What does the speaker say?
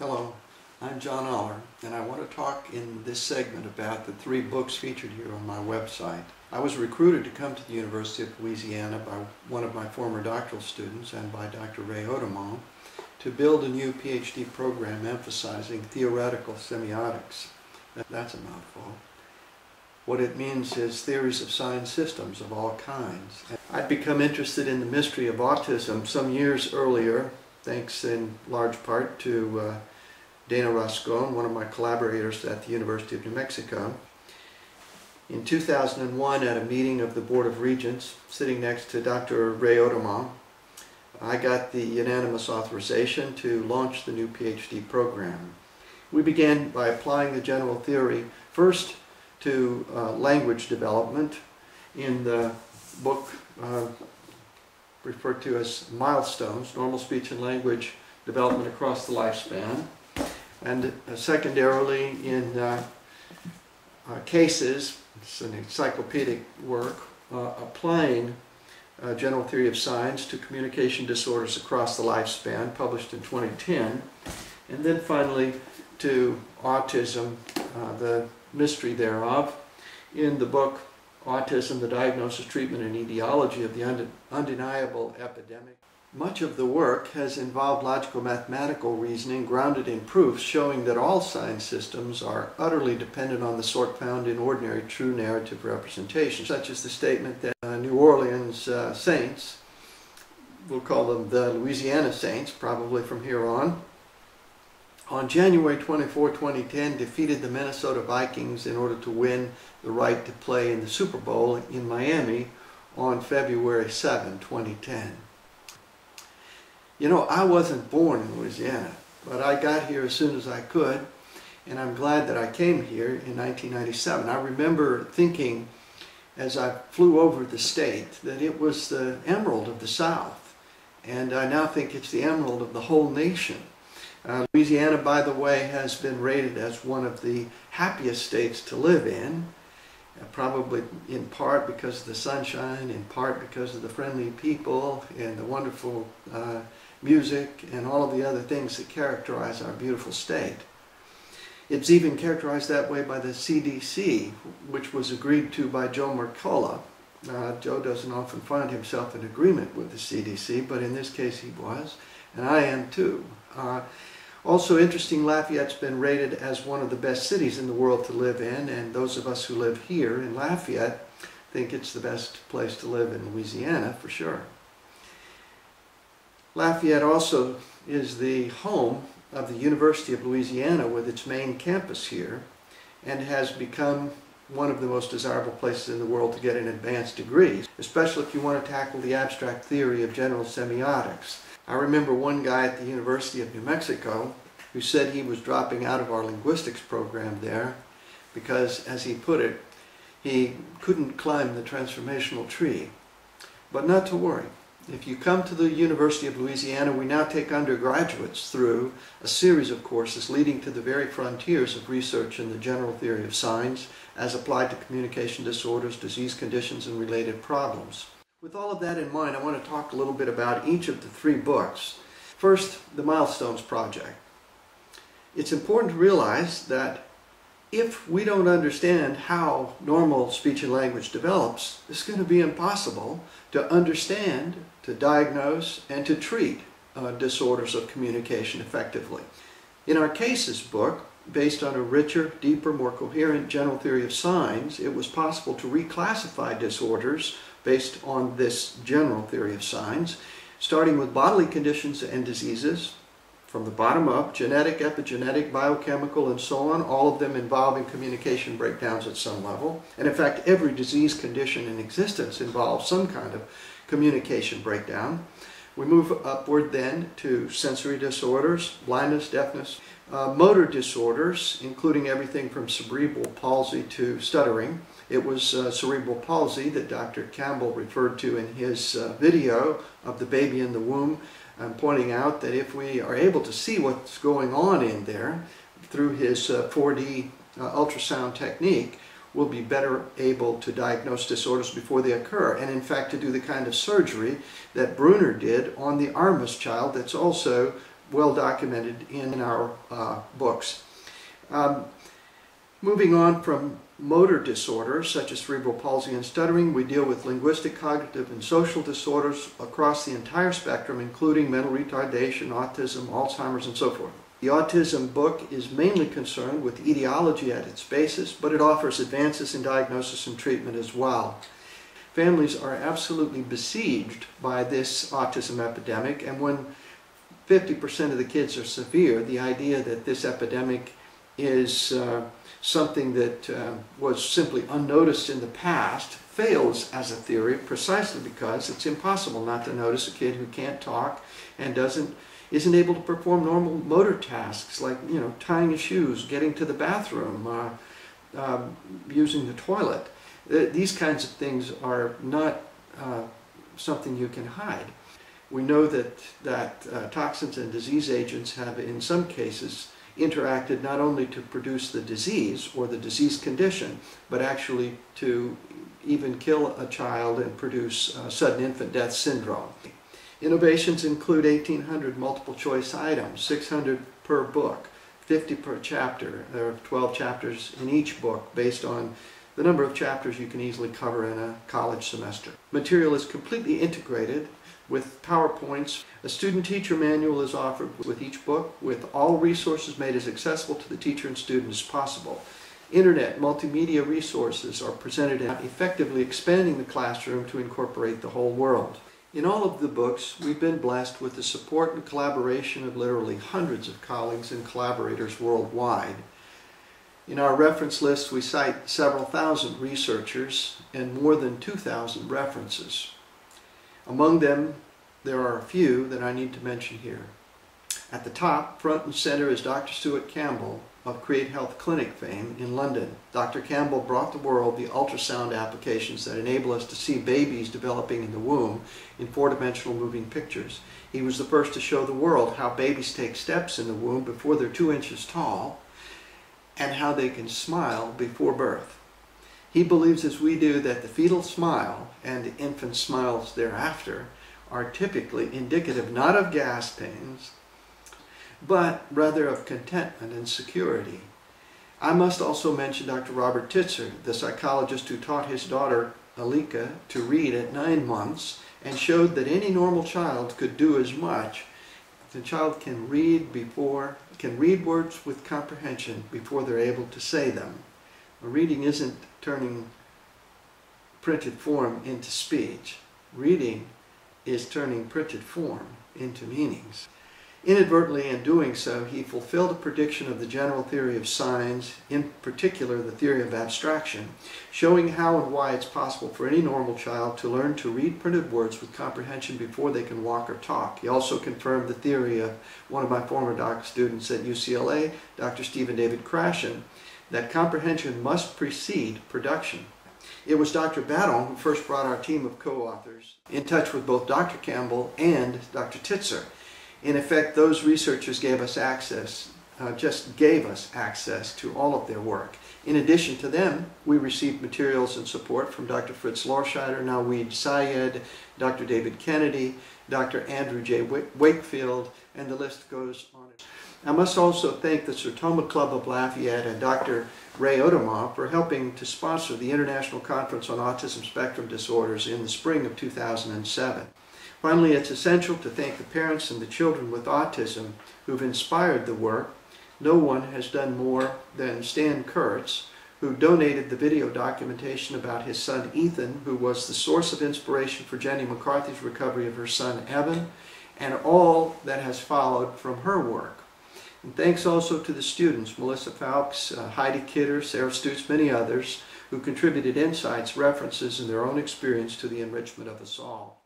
Hello, I'm John Oller, and I want to talk in this segment about the three books featured here on my website. I was recruited to come to the University of Louisiana by one of my former doctoral students and by Dr. Ray Authement to build a new PhD program emphasizing theoretical semiotics. That's a mouthful. What it means is theories of sign systems of all kinds. I'd become interested in the mystery of autism some years earlier, thanks in large part to uh, Dana Rascon, one of my collaborators at the University of New Mexico. In 2001, at a meeting of the Board of Regents, sitting next to Dr. Ray Authement, I got the unanimous authorization to launch the new PhD program. We began by applying the general theory first to uh, language development in the book uh, referred to as milestones, normal speech and language development across the lifespan, and uh, secondarily in uh, uh, cases, it's an encyclopedic work, uh, applying general theory of signs to communication disorders across the lifespan, published in 2010, and then finally to autism, the mystery thereof in the book Autism, the Diagnosis, Treatment, and Etiology of the Undeniable Epidemic. Much of the work has involved logical mathematical reasoning grounded in proofs showing that all sign systems are utterly dependent on the sort found in ordinary true narrative representation, such as the statement that uh, New Orleans uh, saints, we'll call them the Louisiana saints probably from here on, on January 24, 2010, defeated the Minnesota Vikings in order to win the right to play in the Super Bowl in Miami on February 7, 2010. You know, I wasn't born in Louisiana, but I got here as soon as I could, and I'm glad that I came here in 1997. I remember thinking as I flew over the state that it was the emerald of the South, and I now think it's the emerald of the whole nation. Uh, Louisiana, by the way, has been rated as one of the happiest states to live in, uh, probably in part because of the sunshine, in part because of the friendly people and the wonderful uh, music and all of the other things that characterize our beautiful state. It's even characterized that way by the CDC, which was agreed to by Joe Mercola. Uh, Joe doesn't often find himself in agreement with the CDC, but in this case he was, and I am too. Uh, also interesting, Lafayette's been rated as one of the best cities in the world to live in, and those of us who live here in Lafayette think it's the best place to live in Louisiana for sure. Lafayette also is the home of the University of Louisiana with its main campus here and has become one of the most desirable places in the world to get an advanced degree, especially if you want to tackle the abstract theory of general semiotics. I remember one guy at the University of New Mexico who said he was dropping out of our linguistics program there because, as he put it, he couldn't climb the transformational tree. But not to worry. If you come to the University of Louisiana, we now take undergraduates through a series of courses leading to the very frontiers of research in the general theory of signs as applied to communication disorders, disease conditions, and related problems. With all of that in mind, I want to talk a little bit about each of the three books. First, the Milestones Project. It's important to realize that if we don't understand how normal speech and language develops, it's going to be impossible to understand, to diagnose, and to treat uh, disorders of communication effectively. In our cases book, based on a richer, deeper, more coherent general theory of signs, it was possible to reclassify disorders based on this general theory of signs, starting with bodily conditions and diseases, from the bottom up, genetic, epigenetic, biochemical, and so on, all of them involving communication breakdowns at some level. And in fact, every disease condition in existence involves some kind of communication breakdown. We move upward then to sensory disorders, blindness, deafness, uh, motor disorders, including everything from cerebral palsy to stuttering, it was uh, cerebral palsy that Dr. Campbell referred to in his uh, video of the baby in the womb, um, pointing out that if we are able to see what's going on in there through his uh, 4D uh, ultrasound technique, we'll be better able to diagnose disorders before they occur. And in fact, to do the kind of surgery that Bruner did on the Armas child that's also well documented in our uh, books. Um, moving on from motor disorders such as cerebral palsy and stuttering, we deal with linguistic, cognitive, and social disorders across the entire spectrum, including mental retardation, autism, Alzheimer's, and so forth. The autism book is mainly concerned with etiology at its basis, but it offers advances in diagnosis and treatment as well. Families are absolutely besieged by this autism epidemic, and when 50% of the kids are severe, the idea that this epidemic is uh, something that uh, was simply unnoticed in the past fails as a theory precisely because it's impossible not to notice a kid who can't talk and doesn't isn't able to perform normal motor tasks like you know tying his shoes, getting to the bathroom, uh, um, using the toilet. these kinds of things are not uh, something you can hide. We know that that uh, toxins and disease agents have, in some cases, interacted not only to produce the disease or the disease condition, but actually to even kill a child and produce uh, sudden infant death syndrome. Innovations include 1,800 multiple choice items, 600 per book, 50 per chapter. There are 12 chapters in each book based on the number of chapters you can easily cover in a college semester. Material is completely integrated with PowerPoints. A student teacher manual is offered with each book with all resources made as accessible to the teacher and student as possible. Internet multimedia resources are presented effectively expanding the classroom to incorporate the whole world. In all of the books, we've been blessed with the support and collaboration of literally hundreds of colleagues and collaborators worldwide. In our reference list, we cite several thousand researchers and more than 2,000 references. Among them, there are a few that I need to mention here. At the top, front and center, is Dr. Stuart Campbell, of Create Health Clinic fame in London. Dr. Campbell brought the world the ultrasound applications that enable us to see babies developing in the womb in four-dimensional moving pictures. He was the first to show the world how babies take steps in the womb before they're two inches tall and how they can smile before birth. He believes as we do that the fetal smile and the infant smiles thereafter are typically indicative not of gas pains, but rather of contentment and security. I must also mention Dr. Robert Titzer, the psychologist who taught his daughter Aleka to read at nine months and showed that any normal child could do as much. The child can read before, can read words with comprehension before they're able to say them. Reading isn't turning printed form into speech. Reading is turning printed form into meanings. Inadvertently in doing so, he fulfilled a prediction of the general theory of signs, in particular the theory of abstraction, showing how and why it's possible for any normal child to learn to read printed words with comprehension before they can walk or talk. He also confirmed the theory of one of my former doc students at UCLA, Dr. Stephen David Krashen, that comprehension must precede production. It was Dr. Badon who first brought our team of co-authors in touch with both Dr. Campbell and Dr. Titzer in effect, those researchers gave us access, uh, just gave us access to all of their work. In addition to them, we received materials and support from Dr. Fritz Lorscheider, Naweed Syed, Dr. David Kennedy, Dr. Andrew J. Wakefield, and the list goes on. I must also thank the Sertoma Club of Lafayette and Dr. Ray Authement for helping to sponsor the International Conference on Autism Spectrum Disorders in the spring of 2007. Finally, it's essential to thank the parents and the children with autism who've inspired the work. No one has done more than Stan Kurtz, who donated the video documentation about his son Ethan, who was the source of inspiration for Jenny McCarthy's recovery of her son Evan, and all that has followed from her work. And thanks also to the students, Melissa Falks, uh, Heidi Kidder, Sarah Stutz, many others, who contributed insights, references, and their own experience to the enrichment of us all.